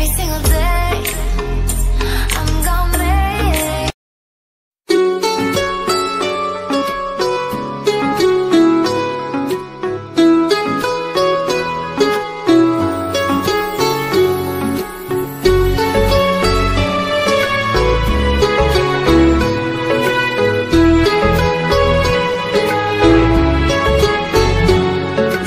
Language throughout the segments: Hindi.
Every single day,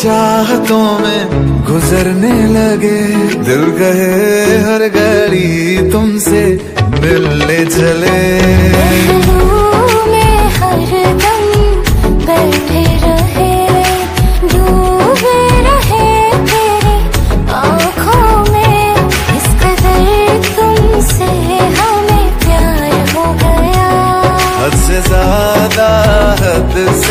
चाहतों में गुजरने लगे। दिल कहे हर घड़ी तुमसे मिलने चले। पहलू में हरदम बैठे रहे डूबे रहे तेरी आँखों में। इस कदर तुमसे हमें प्यार हो गया। हद से ज़्यादा हद से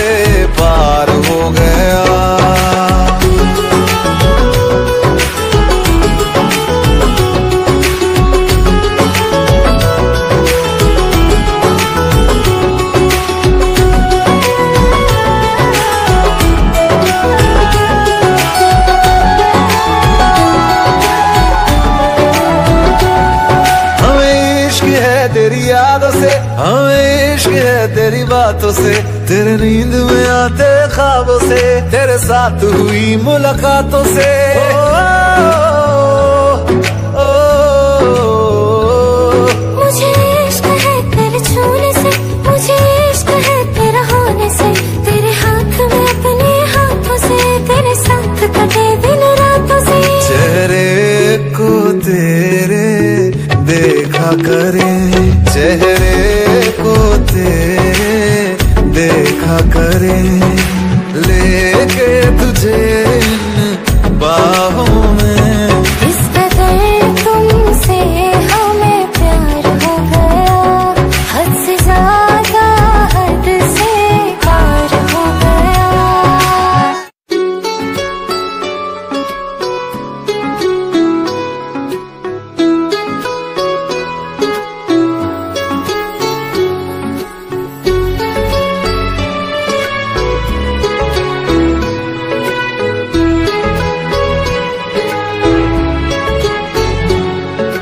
है तेरी यादों से हमें इश्क है तेरी बातों से तेरे नींद में आते ख्वाबों से तेरे साथ हुई मुलाकातों से ओ, देखा करे लेके तुझे बाहों में।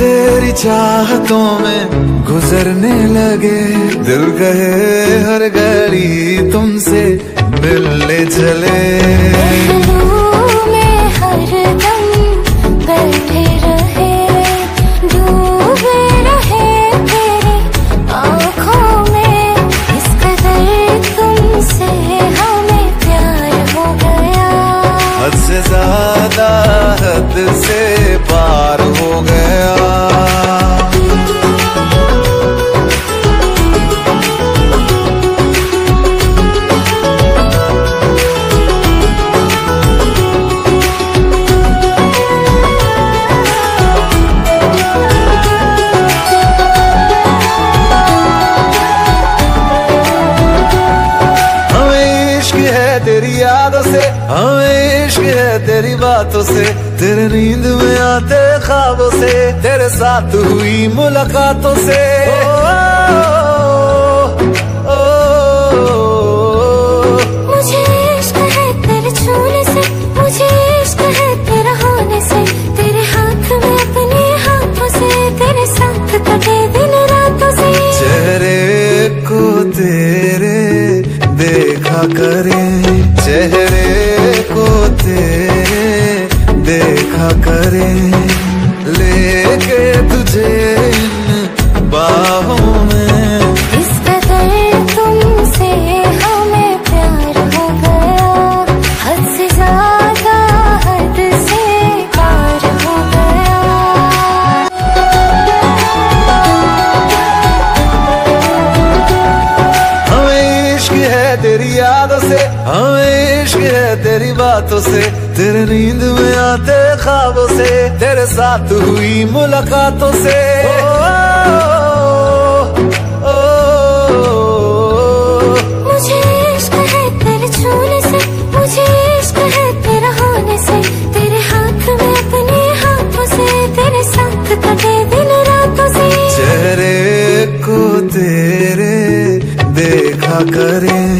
तेरी चाहतों में गुजरने लगे। दिल कहे हर घड़ी तुमसे मिलने चले। यादों से है तेरी बातों से तेरे नींद में आते ख्वाबों से तेरे साथ हुई मुलाकातों से है तेरे छूने से करे लेके तुझे इन बाहों में। इस कदर तुमसे हमें प्यार हो गया हद से ज़्यादा हद से पार हो गया। हमें इश्क है तेरी यादों से हमें इश्क है तेरा होने से तेरे हाथ में अपने हाथों से तेरे साथ दिन रातों से करे